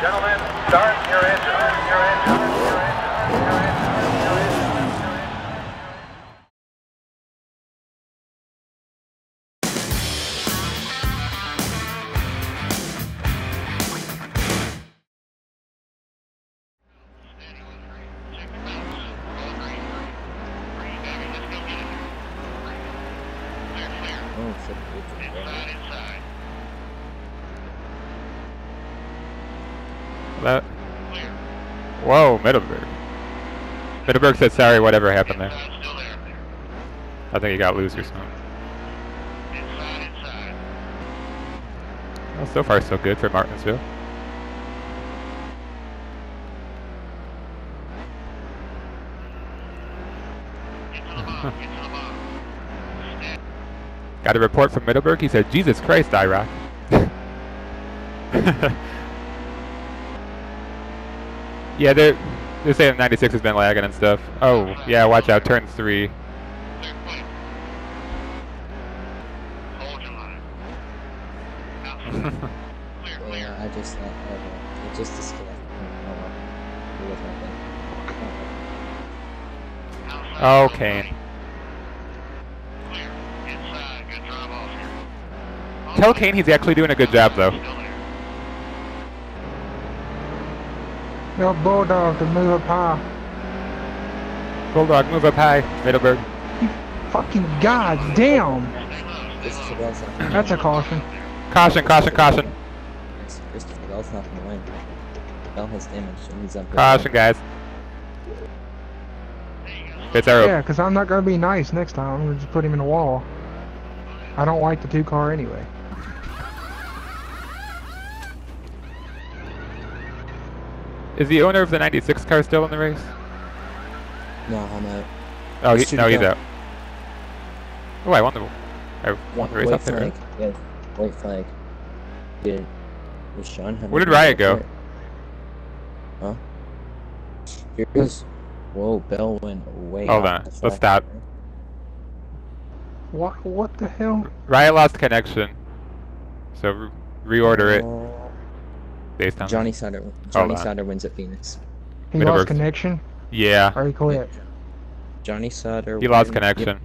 Gentlemen, start your engine. Your engine. Your engine. Your engine. Your engine. Your engine. Oh, it's a it's a That. Whoa, Middleburg. Middleburg said sorry, whatever happened there. I think he got loose or something. Well, so far so good for Martinsville. Got a report from Middleburg. He said, Jesus Christ, IROC. yeah, they're, they're saying 96 has been lagging and stuff. Oh, yeah, watch out. Turn three. Yeah, I just, uh, it just disconnected. Well. It wasn't that. Oh, Kane. Tell Kane he's actually doing a good job, though. Yo, Bulldog to move up high. Bulldog, move up high. Middleburg. You fucking goddamn. Christopher Bell's not gonna That's a caution. Caution, caution, caution. win. Christopher Bell's not gonna win. Bell has damage and he's up. Caution, guys. It's our Yeah, because I'm not going to be nice next time. I'm going to just put him in the wall. I don't like the two car anyway. Is the owner of the 96 car still in the race? No, I'm out. Oh, he, no, he's out. Oh, I won the, I won the race up there. flag. Yeah, white flag. Did was Sean Where did Riot go? it? Huh? Here goes. Whoa, Bell went way. Hold off on, the let's stop. What What the hell? Riot lost connection. So re- reorder it Oh, based on. Johnny Sutter. Johnny. Sutter wins at Phoenix. He Middleburg. lost connection Yeah, or he quit? Johnny Sutter. he lost win- connection. Yep.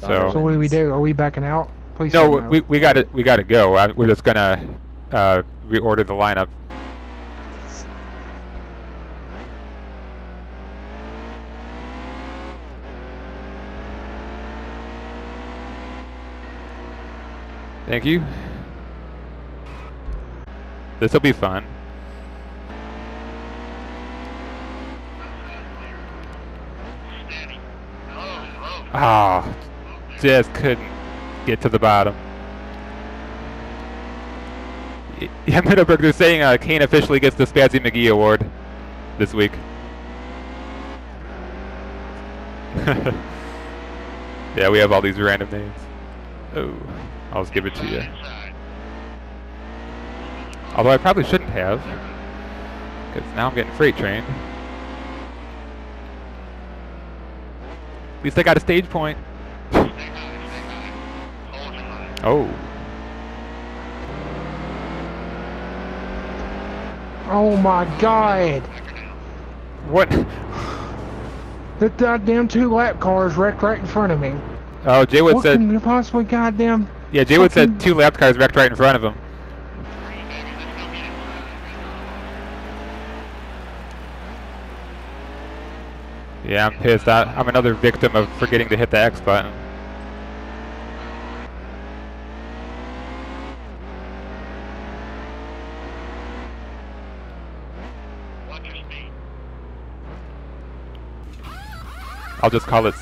So. So what do we do? Are we backing out? Please No, we we got to we got to go. I, we're just gonna uh, reorder the lineup. Thank you. This will be fun. Ah, just couldn't get to the bottom. Yeah, Middleburg, they're saying uh, Kane officially gets the Spazzy McGee Award this week. yeah, we have all these random names. Oh, I'll just give it to you. Although I probably shouldn't have, because now I'm getting freight trained. At least I got a stage point. Oh. Oh my god! What? The goddamn two lap cars wrecked right in front of me. Oh, Jay Wood what said. can you possibly goddamn? Yeah, Jay Wood said two lap cars wrecked right in front of him. Yeah, I'm pissed. I, I'm another victim of forgetting to hit the X button. I'll just call it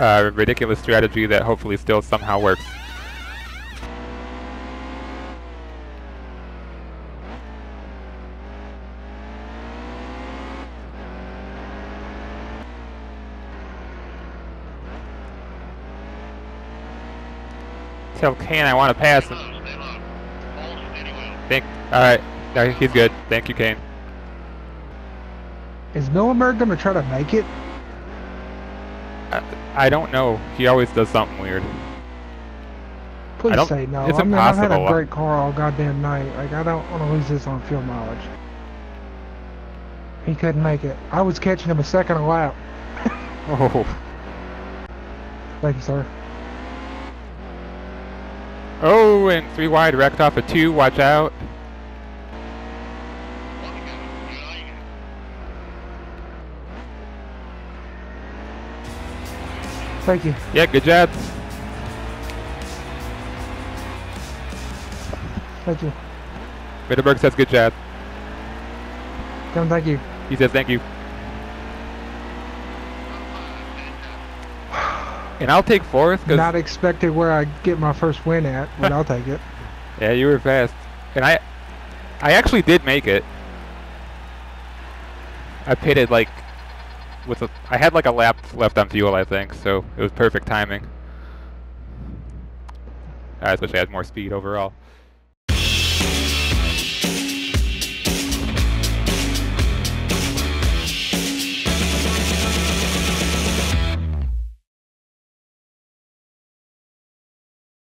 a uh, ridiculous strategy that hopefully still somehow works. Tell Kane I want to pass him. Think. All right. No, he's good. Thank you, Kane. Is Millenberg gonna try to make it? I, I don't know. He always does something weird. Please don't- say no. it's I mean, I've had a great car all goddamn night. Like I don't want to lose this on fuel mileage. He couldn't make it. I was catching him a second a lap. Oh. Thank you, sir. Oh, and three wide, wrecked off a two. Watch out. Thank you. Yeah, good job. Thank you. Mitterberg says good job. Come, thank you. He says thank you. And I'll take fourth because Not expected where I get my first win at, but I'll take it. yeah, you were fast, and I, I actually did make it. I pitted like with a, I had like a lap left on fuel, I think, so it was perfect timing. I especially had more speed overall.